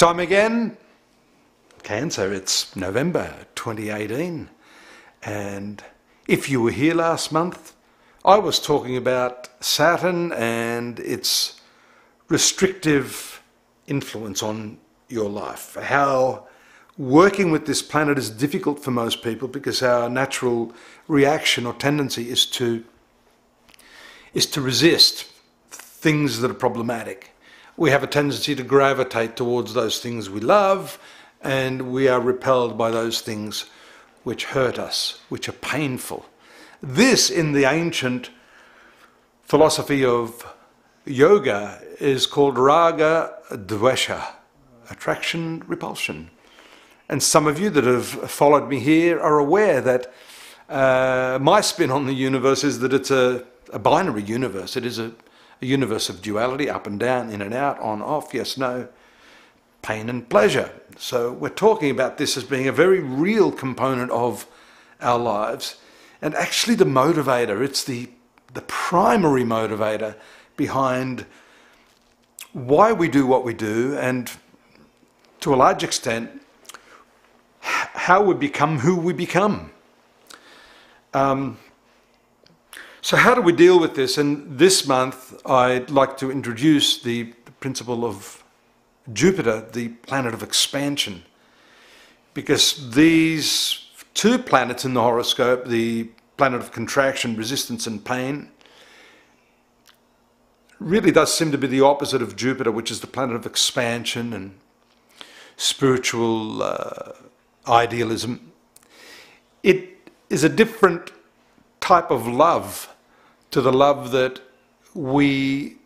Time again, cancer, it's November 2018. And if you were here last month, I was talking about Saturn and its restrictive influence on your life. How working with this planet is difficult for most people because our natural reaction or tendency is to is to resist things that are problematic we have a tendency to gravitate towards those things we love, and we are repelled by those things which hurt us, which are painful. This, in the ancient philosophy of yoga, is called raga dvesha, attraction, repulsion. And some of you that have followed me here are aware that uh, my spin on the universe is that it's a, a binary universe. It is a a universe of duality, up and down, in and out, on, off, yes, no, pain and pleasure. So we're talking about this as being a very real component of our lives. And actually the motivator, it's the, the primary motivator behind why we do what we do and to a large extent how we become who we become. Um, so how do we deal with this? And this month, I'd like to introduce the principle of Jupiter, the planet of expansion, because these two planets in the horoscope, the planet of contraction, resistance and pain, really does seem to be the opposite of Jupiter, which is the planet of expansion and spiritual uh, idealism. It is a different type of love to the love that we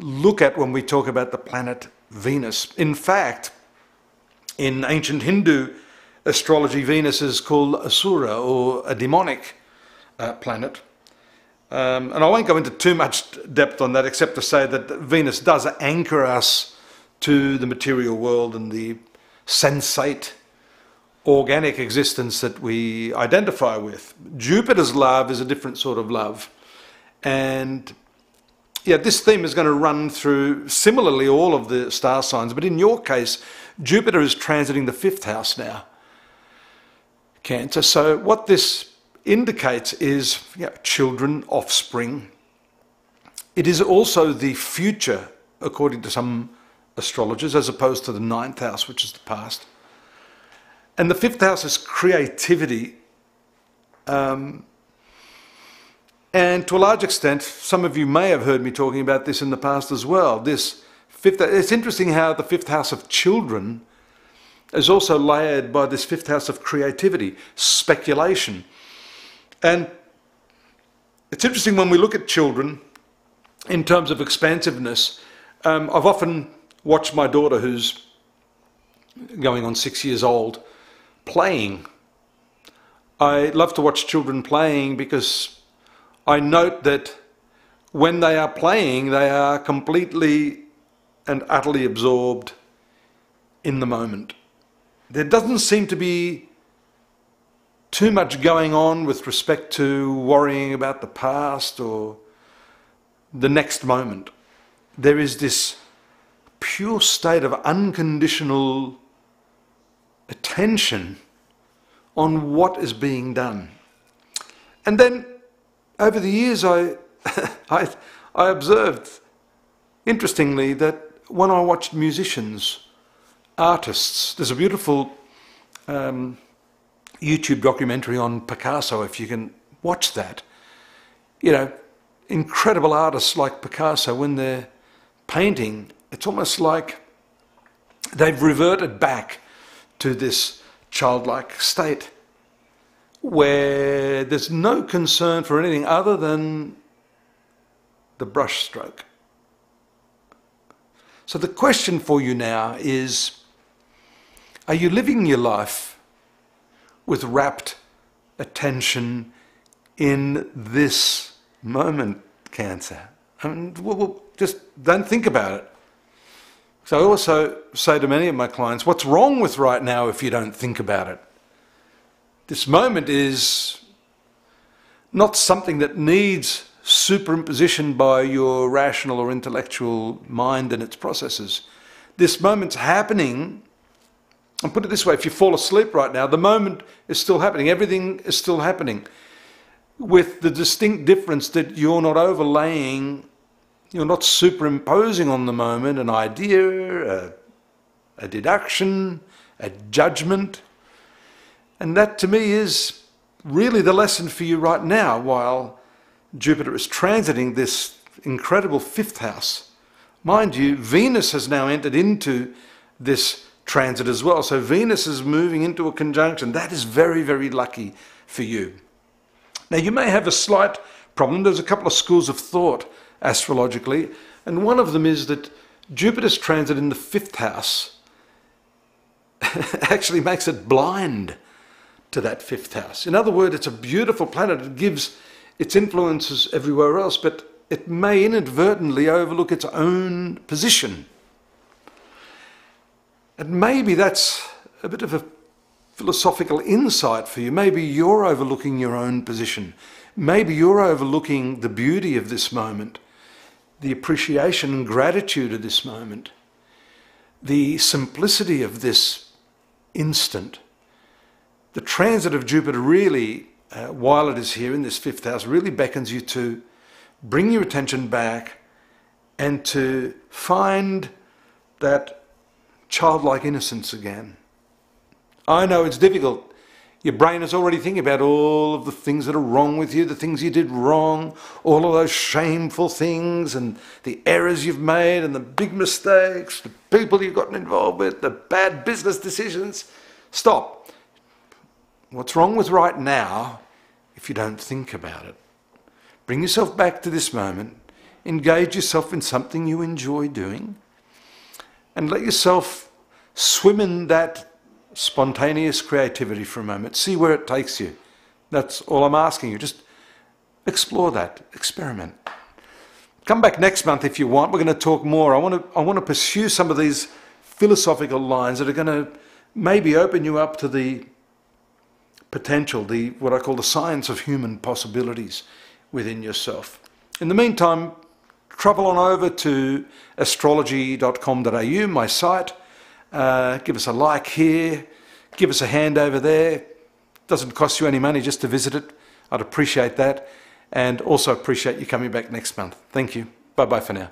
look at when we talk about the planet Venus. In fact, in ancient Hindu astrology, Venus is called Asura or a demonic uh, planet. Um, and I won't go into too much depth on that except to say that Venus does anchor us to the material world and the sensate organic existence that we identify with. Jupiter's love is a different sort of love. And yeah, this theme is going to run through similarly all of the star signs, but in your case, Jupiter is transiting the fifth house now, Cancer. So what this indicates is you know, children, offspring. It is also the future, according to some astrologers, as opposed to the ninth house, which is the past. And the fifth house is creativity. Um, and to a large extent, some of you may have heard me talking about this in the past as well. This fifth, it's interesting how the fifth house of children is also layered by this fifth house of creativity, speculation. And it's interesting when we look at children in terms of expansiveness. Um, I've often watched my daughter, who's going on six years old, playing. I love to watch children playing because I note that when they are playing, they are completely and utterly absorbed in the moment. There doesn't seem to be too much going on with respect to worrying about the past or the next moment. There is this pure state of unconditional attention on what is being done. And then over the years, I, I, I observed, interestingly, that when I watched musicians, artists, there's a beautiful um, YouTube documentary on Picasso, if you can watch that. You know, incredible artists like Picasso, when they're painting, it's almost like they've reverted back to this childlike state where there's no concern for anything other than the brushstroke. So the question for you now is are you living your life with rapt attention in this moment, Cancer? I mean, well, just don't think about it. So I also say to many of my clients, what's wrong with right now if you don't think about it? This moment is not something that needs superimposition by your rational or intellectual mind and its processes. this moment's happening. And put it this way if you fall asleep right now, the moment is still happening, everything is still happening. With the distinct difference that you're not overlaying, you're not superimposing on the moment an idea, a, a deduction, a judgment. And that to me is really the lesson for you right now while Jupiter is transiting this incredible fifth house. Mind you, Venus has now entered into this transit as well. So Venus is moving into a conjunction. That is very, very lucky for you. Now, you may have a slight problem. There's a couple of schools of thought astrologically, and one of them is that Jupiter's transit in the fifth house actually makes it blind to that fifth house. In other words, it's a beautiful planet. It gives its influences everywhere else, but it may inadvertently overlook its own position. And maybe that's a bit of a philosophical insight for you. Maybe you're overlooking your own position. Maybe you're overlooking the beauty of this moment, the appreciation and gratitude of this moment, the simplicity of this instant. The transit of Jupiter really, uh, while it is here in this fifth house, really beckons you to bring your attention back and to find that childlike innocence again. I know it's difficult. Your brain is already thinking about all of the things that are wrong with you, the things you did wrong, all of those shameful things, and the errors you've made, and the big mistakes, the people you've gotten involved with, the bad business decisions. Stop. What's wrong with right now if you don't think about it? Bring yourself back to this moment. Engage yourself in something you enjoy doing. And let yourself swim in that spontaneous creativity for a moment. See where it takes you. That's all I'm asking you. Just explore that, experiment. Come back next month if you want. We're going to talk more. I want to, I want to pursue some of these philosophical lines that are going to maybe open you up to the potential, the what I call the science of human possibilities within yourself. In the meantime, travel on over to astrology.com.au, my site. Uh, give us a like here, give us a hand over there. Doesn't cost you any money just to visit it. I'd appreciate that and also appreciate you coming back next month. Thank you. Bye bye for now.